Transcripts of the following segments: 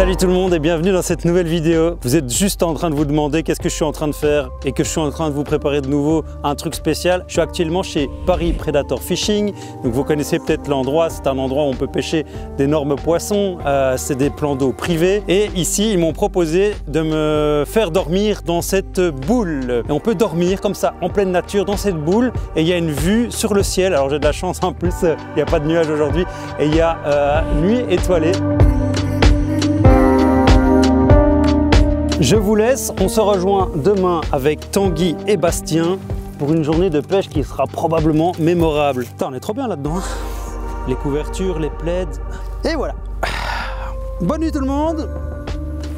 Salut tout le monde et bienvenue dans cette nouvelle vidéo. Vous êtes juste en train de vous demander qu'est-ce que je suis en train de faire et que je suis en train de vous préparer de nouveau un truc spécial. Je suis actuellement chez Paris Predator Fishing. Donc vous connaissez peut-être l'endroit, c'est un endroit où on peut pêcher d'énormes poissons. Euh, c'est des plans d'eau privés. Et ici, ils m'ont proposé de me faire dormir dans cette boule. Et on peut dormir comme ça en pleine nature dans cette boule et il y a une vue sur le ciel. Alors j'ai de la chance en plus, il n'y a pas de nuages aujourd'hui et il y a euh, nuit étoilée. Je vous laisse, on se rejoint demain avec Tanguy et Bastien pour une journée de pêche qui sera probablement mémorable. Putain, on est trop bien là-dedans. Les couvertures, les plaids. Et voilà. Bonne nuit tout le monde.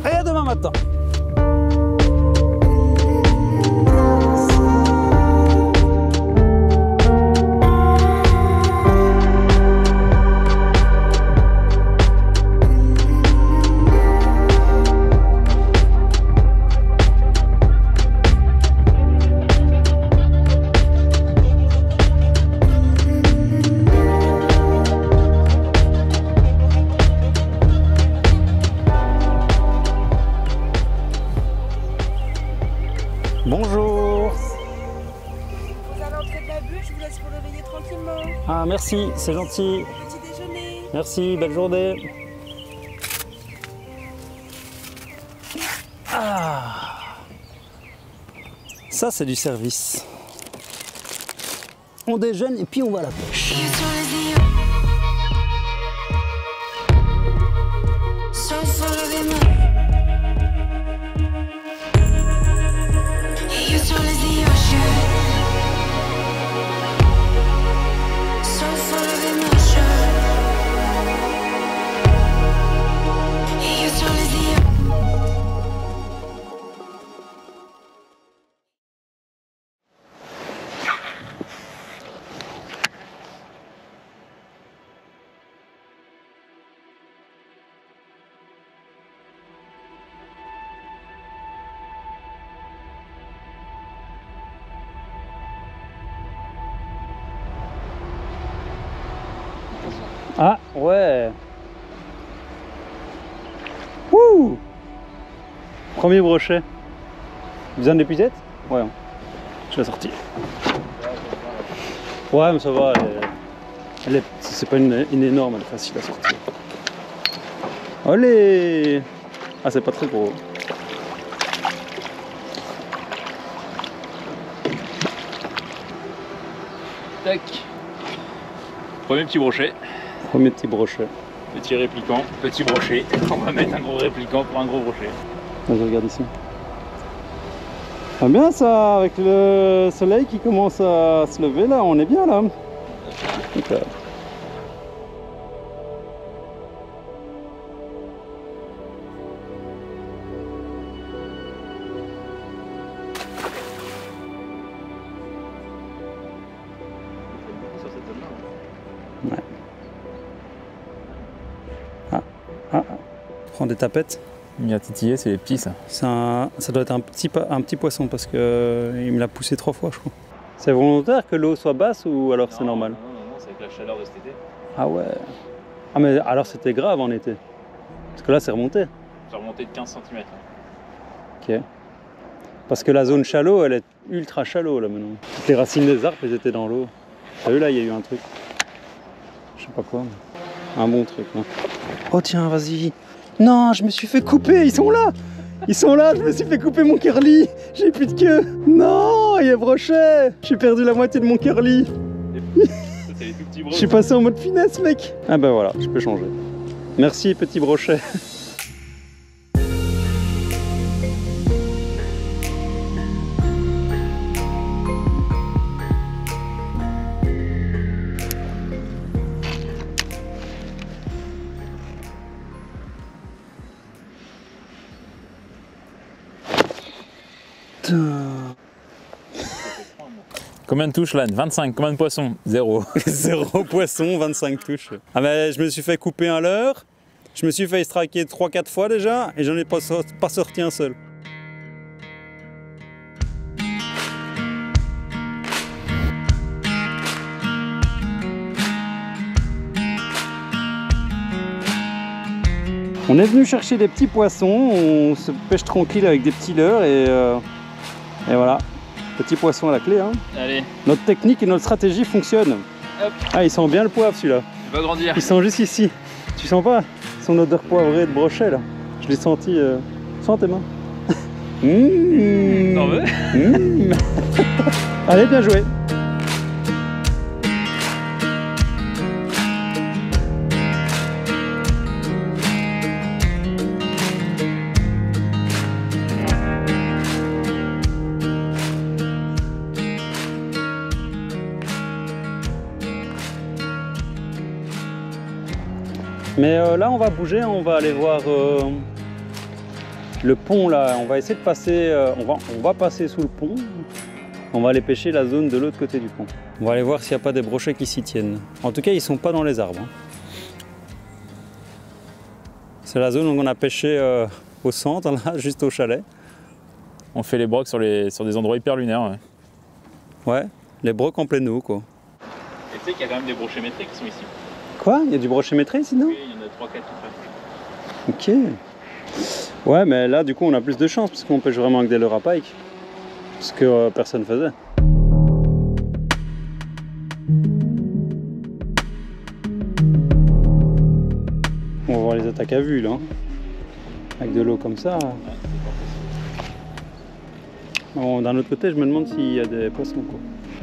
Et à demain matin. C'est gentil. Merci, belle journée. Ah. Ça, c'est du service. On déjeune et puis on va à la pêche. Ah, ouais. Wouh Premier brochet. Besoin d'épuisette Ouais. Je l'ai sorti. Ouais, mais ça va. C'est pas une, une énorme, elle est facile à sortir. Allez Ah, c'est pas très gros. Tac. Premier petit brochet, Premier petit brochet. petit répliquant, petit brochet. On va mettre un gros répliquant pour un gros brochet. Ah, je regarde ici. Ah bien ça, avec le soleil qui commence à se lever là, on est bien là. Des tapettes. Il a titillé, c'est les petits ça. C'est un- ça doit être un petit, un petit poisson parce que euh, il me l'a poussé trois fois, je crois. C'est volontaire que l'eau soit basse ou alors c'est normal? Non, non, non, c'est avec la chaleur de cet été. Ah ouais. Ah mais alors c'était grave en été. Parce que là c'est remonté. C'est remonté de 15 cm. Ok. Parce que la zone shallow, elle est ultra shallow là maintenant. Toutes les racines des arbres, elles étaient dans l'eau. T'as vu là, il y a eu un truc. Je sais pas quoi. mais Un bon truc. là. Oh tiens, vas-y. Non, je me suis fait couper, ils sont là. Ils sont là, je me suis fait couper mon curly J'ai plus de queue. Non, il est brochet J'ai perdu la moitié de mon curly Je suis passé en mode finesse, mec. Ah bah voilà, je peux changer. Merci, petit brochet. Combien de touches, Lan 25. Combien de poissons? Zéro. Zéro poisson, 25 touches. Ah ben, je me suis fait couper un leurre, je me suis fait striker 3-4 fois déjà, et j'en ai pas sorti un seul. On est venu chercher des petits poissons, on se pêche tranquille avec des petits leurres et, euh, et voilà. Petits poissons à la clé. Hein. Allez, Notre technique et notre stratégie fonctionnent. Hop. Ah, il sent bien le poivre celui-là. il va grandir. Il sent juste ici. Tu sens pas son odeur poivrée de brochet là? Je l'ai senti. Euh... Sens tes mains. Mmh. Mmh. Allez, bien joué. Mais euh, là, on va bouger, on va aller voir euh, le pont là. On va essayer de passer, euh, on, va, on va passer sous le pont. On va aller pêcher la zone de l'autre côté du pont. On va aller voir s'il n'y a pas des brochets qui s'y tiennent. En tout cas, ils sont pas dans les arbres. hein. C'est la zone où on a pêché euh, au centre, là, juste au chalet. On fait les brocs sur, les, sur des endroits hyper lunaires. Ouais. Ouais, les brocs en pleine eau quoi. Et tu sais qu'il y a quand même des brochets métriques qui sont ici. Quoi? Il y a du brochet maîtrise sinon? Oui, il y en a 3-4 tout près. Ok. Ouais, mais là, du coup, on a plus de chance parce qu'on pêche vraiment avec des leurres à pike. Ce que euh, personne faisait. On va voir les attaques à vue là. Avec de l'eau comme ça. Bon, D'un autre côté, je me demande s'il y a des poissons. Quoi.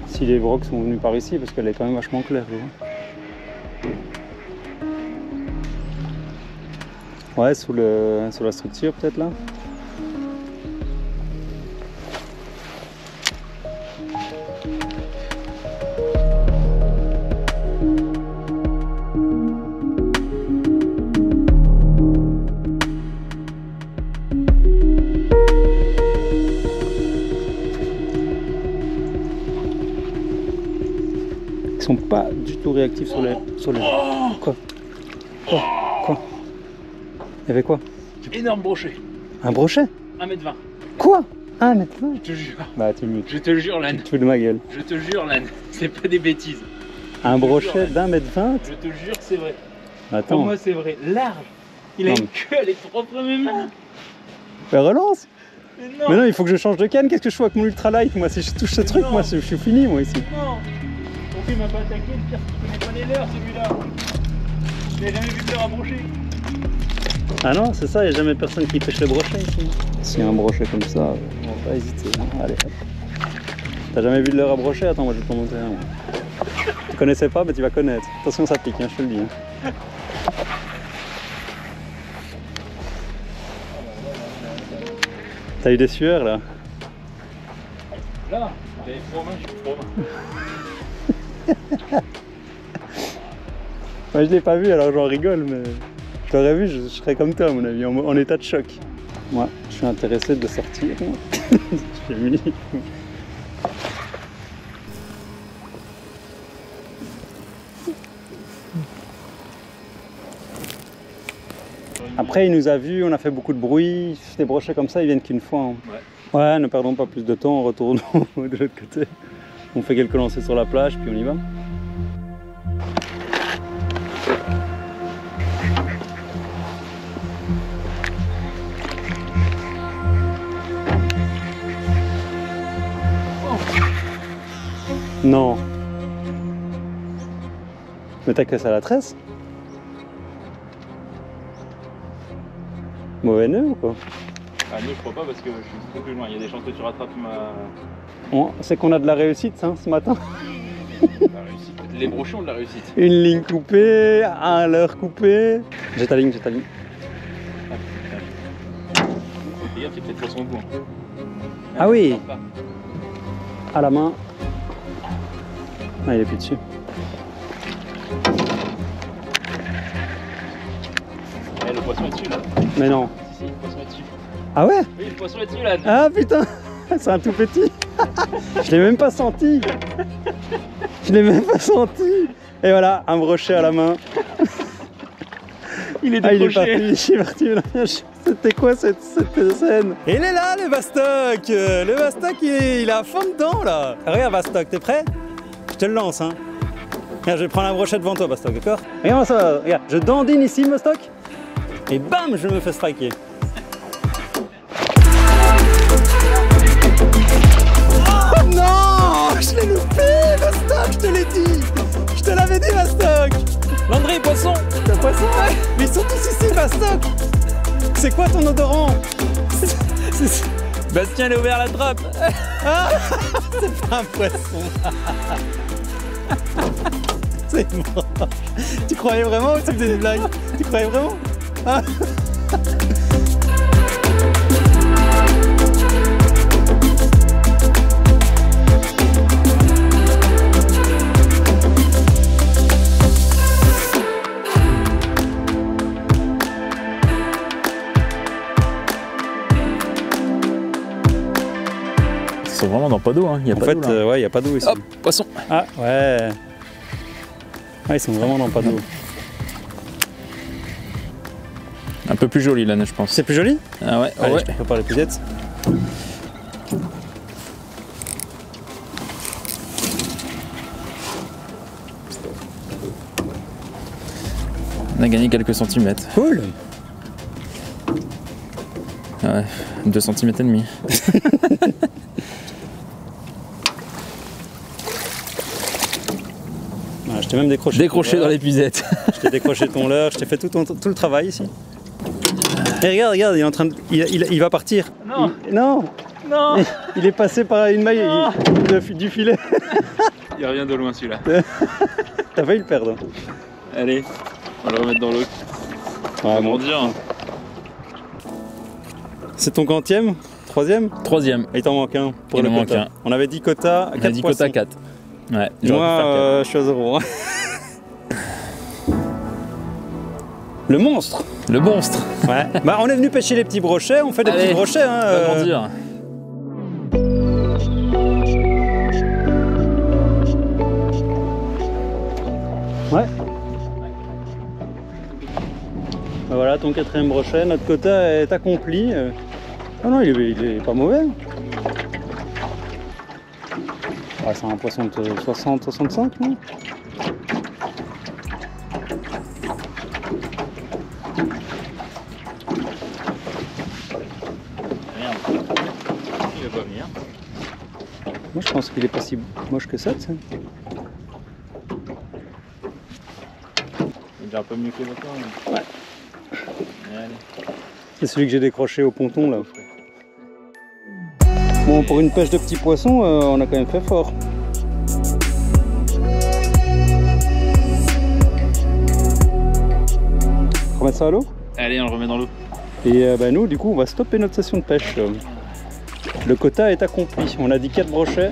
Si les brocs sont venus par ici, parce qu'elle est quand même vachement claire. Ouais, sous, le, sous la structure peut-être là. Ils sont pas du tout réactifs sur les. Sur les... Quoi Quoi? Quoi Il y avait quoi Énorme brochet. Un brochet 1m20. Quoi Un mètre vingt Je te jure. Bah tu me Je te jure, Lan. tu de ma gueule. Je te jure, Lan. C'est pas des bêtises. Un brochet d'un mètre vingt Je te jure, c'est vrai. Pour Attends, moi, c'est vrai. Large. Il a Non, une queue, elle est propre à mes mains. mais relance Mais non. Mais non, il faut que je change de canne, qu'est-ce que je fais avec mon ultralight Moi, si je touche ce truc, non. moi, je suis fini, moi, ici. Non Pourquoi il m'a pas attaqué Le pire, qu'il connaît pas les leurs, celui-là. Je l'ai jamais vu de leur à brocher. Ah non, c'est ça, il n'y a jamais personne qui pêche les brochets ici. S'il y a un brochet comme ça, on va pas hésiter. hein. Allez, hop. T'as jamais vu de l'heure à brochet Attends, moi, je vais t'en montrer un. moi. Tu connaissais pas, mais tu vas connaître. Attention, ça pique, hein, je te le dis. hein. T'as eu des sueurs, là? Là, j'avais trop main, je suis trop main. Moi, je l'ai pas vu, alors j'en rigole, mais je l'aurais vu, je, je serais comme toi, à mon avis, en, en état de choc. Moi, je suis intéressé de sortir. J'ai mis. Après, il nous a vus, on a fait beaucoup de bruit. Des brochets comme ça, ils viennent qu'une fois. hein. Ouais, ne perdons pas plus de temps, retournons de l'autre côté. On fait quelques lancers sur la plage, puis on y va. Non. Mais t'as cassé à la tresse Mauvais nœud ou quoi? Ah, nous, je crois pas parce que je suis trop plus loin. Il y a des chances que tu rattrapes ma. On- C'est qu'on a de la réussite hein, ce matin. la réussite. Les brochets ont de la réussite. Une ligne coupée, un leurre coupé. J'ai ta ligne, j'ai ta ligne. Fais gaffe, il y a peut-être poisson au bout. hein. Ah oui. À la main. Ah, il est plus dessus. Eh, le poisson est dessus là. Mais non. Si, si, le poisson est dessus. Ah ouais? Oui, le poisson est dessus là. Ah putain C'est un tout petit Je l'ai même pas senti Je l'ai même pas senti Et voilà, un brochet à la main. Il est Ah, il est parti, il est parti. maintenant, je- C'était quoi cette, cette scène? Il est là, le Bastoc Le Bastoc, il, est- il a à fond dedans, là Regarde, Bastoc, t'es prêt? Te le lance, hein. Regarde, je vais prendre la brochette devant toi, Bastoc, d'accord Regarde ça, regarde, je dandine ici, Bastoc. et bam, je me fais striker. Oh non Je l'ai loupé, Vostok, je te l'ai dit. Je te l'avais dit, Vostok Landry, poisson. T'as poisson Mais ils sont tous ici, Vostok C'est quoi ton odorant Bastien, il a ouvert la trappe C'est pas un poisson C'est Tu croyais vraiment ou tu faisais une blague Tu croyais vraiment? Ah. Pas d'eau, hein. il y a En pas fait, d'eau là. euh, ouais, il n'y a pas d'eau ici. Hop, poisson Ah, ouais. Ah, ils sont vraiment dans pas d'eau. Un peu plus joli là, je pense. C'est plus joli? Ah ouais, Allez, ouais. je prépare les pigeettes. On a gagné quelques centimètres. Cool ouais, 2 centimètres et demi. t'ai même décroché. Décroché dans l'épuisette. je t'ai décroché ton leurre, je t'ai fait tout, ton, tout le travail ici. Et regarde, regarde, il est en train de, il, va partir. Non. Il, non. Non. Il est passé par une maille du filet. il revient de loin celui-là. T'as failli le perdre. Allez, on va le remettre dans l'eau. On va grandir. Hein. C'est ton quantième? Troisième? Troisième. Et il t'en manque un pour il le un. On avait dit quotas, 4 On a 10 quotas, 4. Ouais, Moi, euh, je suis à 0. Le monstre Le monstre Ouais. bah, on est venu pêcher les petits brochets, on fait des Allez, petits brochets. Hein, euh. dire Ouais. Bah Voilà ton quatrième brochet, notre quota est accompli. Ah non, il est, il est pas mauvais. Ah, c'est un poisson de 60-65, non? Qu'il est pas si moche que ça. tu sais. Il est déjà un peu mieux que l'autre. hein. Ouais. C'est celui que j'ai décroché au ponton là. Bon, pour une pêche de petits poissons, euh, on a quand même fait fort. Remettre ça à l'eau? Allez, on le remet dans l'eau. Et euh, bah, nous, du coup, on va stopper notre session de pêche. Le quota est accompli. On a dit 4 brochets,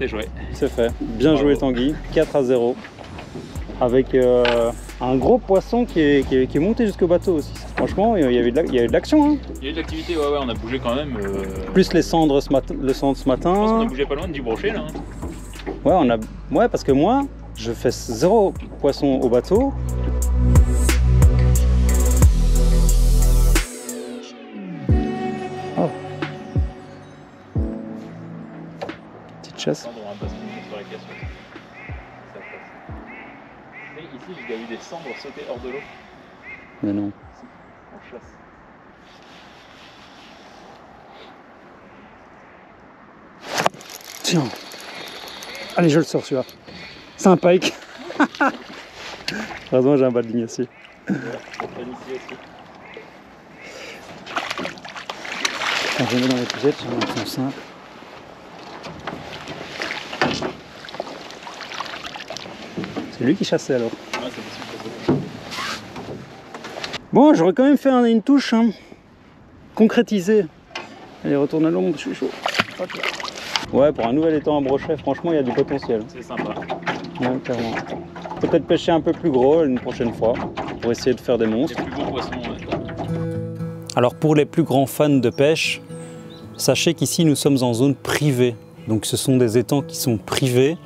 C'est joué. c'est fait. Bien Bravo. joué Tanguy, 4 à 0. Avec euh, un gros poisson qui est, qui est- qui est monté jusqu'au bateau aussi. Franchement, il y avait de de l'action. Hein. Il y a eu de l'activité, ouais, ouais, on a bougé quand même. euh, Plus les cendres ce matin. Le cendre ce Je pense qu'on a matin. bougé pas loin du brochet là. hein. Ouais, on a... ouais, parce que moi, je fais zéro poisson au bateau. Ouais. Ça passe. Mais ici, j'ai eu des cendres sauter hors de l'eau. Mais non. En chasse. Tiens. Allez, je le sors celui-là. C'est un pike. Heureusement, j'ai un bas de ligne aussi. Ici je mets dans les un fond simple. C'est lui qui chassait alors. Ouais, c'est possible. c'est possible. Bon, j'aurais quand même fait un- une touche hein. concrétisée. Allez, retourne à l'ombre, je suis chaud. Ouais, pour un nouvel étang à brochet, franchement, il y a du potentiel. C'est sympa. Ouais, clairement. Peut-être pêcher un peu plus gros une prochaine fois pour essayer de faire des Les monstres. plus beaux poissons. ouais. Alors pour les plus grands fans de pêche, sachez qu'ici nous sommes en zone privée. Donc ce sont des étangs qui sont privés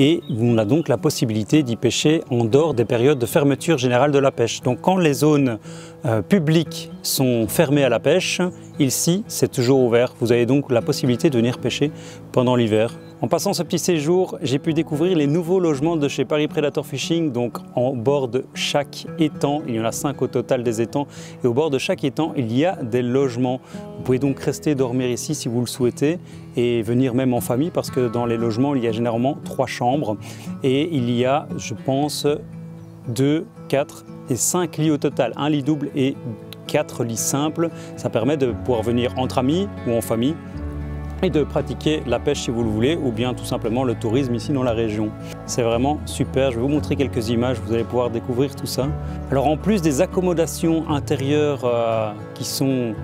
et on a donc la possibilité d'y pêcher en dehors des périodes de fermeture générale de la pêche. Donc quand les zones euh, publiques sont fermées à la pêche, ici c'est toujours ouvert. Vous avez donc la possibilité de venir pêcher pendant l'hiver En passant ce petit séjour, j'ai pu découvrir les nouveaux logements de chez Paris Predator Fishing, donc en bord de chaque étang, il y en a cinq au total des étangs, et au bord de chaque étang, il y a des logements. Vous pouvez donc rester dormir ici si vous le souhaitez, et venir même en famille, parce que dans les logements, il y a généralement trois chambres, et il y a, je pense, deux, quatre et cinq lits au total, un lit double et quatre lits simples. Ça permet de pouvoir venir entre amis ou en famille et de pratiquer la pêche si vous le voulez ou bien tout simplement le tourisme ici dans la région. C'est vraiment super, je vais vous montrer quelques images, vous allez pouvoir découvrir tout ça. Alors en plus des accommodations intérieures euh, qui sont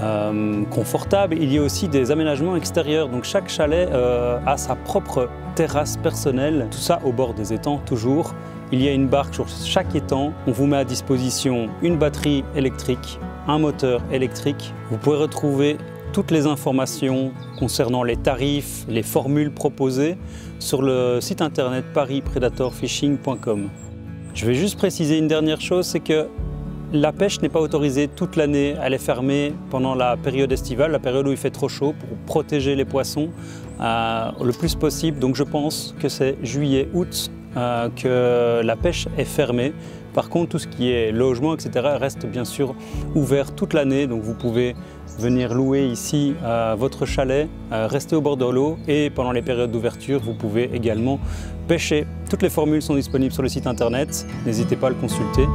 euh, confortables, il y a aussi des aménagements extérieurs. Donc chaque chalet euh, a sa propre terrasse personnelle, tout ça au bord des étangs toujours. Il y a une barque sur chaque étang, on vous met à disposition une batterie électrique, un moteur électrique. Vous pouvez retrouver toutes les informations concernant les tarifs, les formules proposées sur le site internet parispredatorfishing.com. Je vais juste préciser une dernière chose, c'est que la pêche n'est pas autorisée toute l'année, elle est fermée pendant la période estivale, la période où il fait trop chaud pour protéger les poissons euh, le plus possible. Donc je pense que c'est juillet, août euh, que la pêche est fermée. Par contre, tout ce qui est logement, etc., reste bien sûr ouvert toute l'année. Donc vous pouvez venir louer ici euh, votre chalet, euh, rester au bord de l'eau et pendant les périodes d'ouverture, vous pouvez également pêcher. Toutes les formules sont disponibles sur le site internet. N'hésitez pas à le consulter.